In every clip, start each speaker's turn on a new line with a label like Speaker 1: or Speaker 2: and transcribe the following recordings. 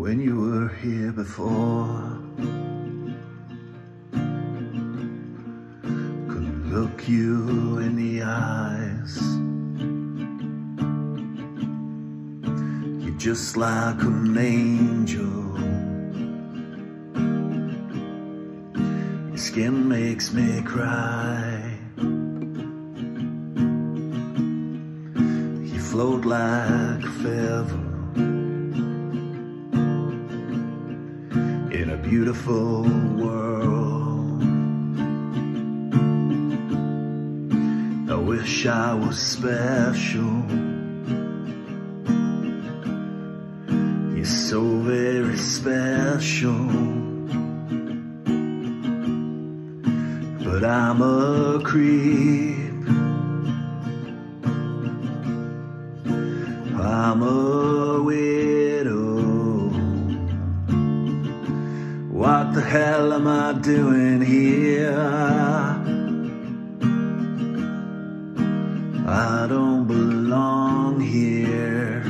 Speaker 1: when you were here before. Could look you in the eyes. You're just like an angel. Your skin makes me cry. You float like a feather. A beautiful world. I wish I was special. You're so very special. But I'm a creep. I'm a widow. What the hell am I doing here? I don't belong here.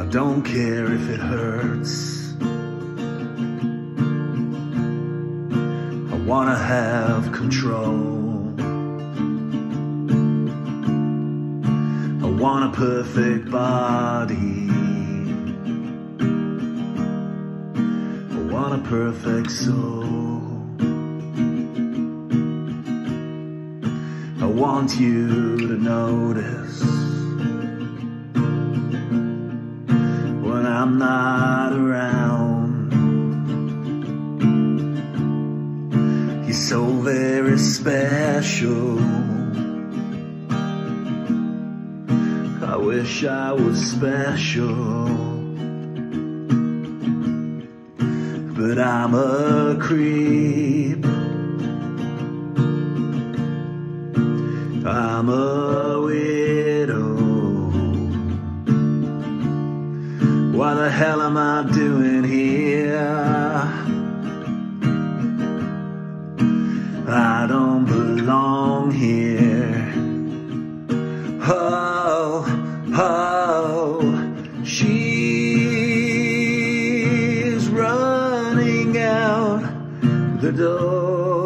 Speaker 1: I don't care if it hurts. I wanna have control. I want a perfect body. Perfect soul. I want you to notice when I'm not around. You're so very special. I wish I was special. But I'm a creep. I'm a widow. What the hell am I doing here? I don't belong here. Oh, oh, she's door.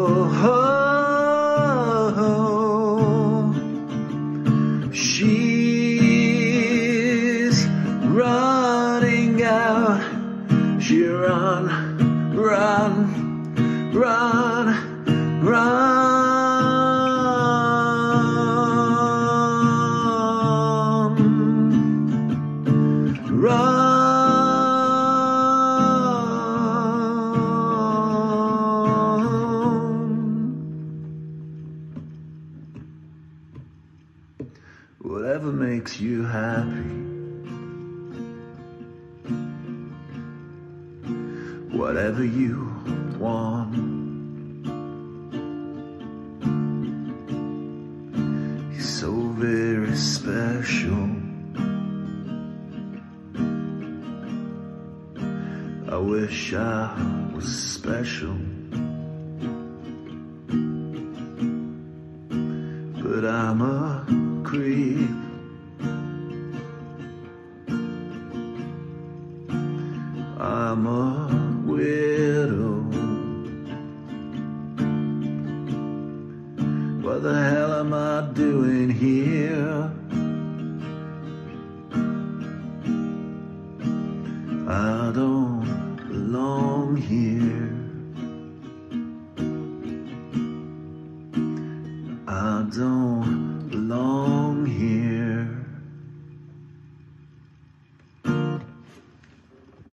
Speaker 1: She's running out. She run, run, run, Whatever makes you happy. Whatever you want. You're so very special. I wish I was special. But I'm a creep I'm a widow. What the hell am I doing here? I don't belong here. I don't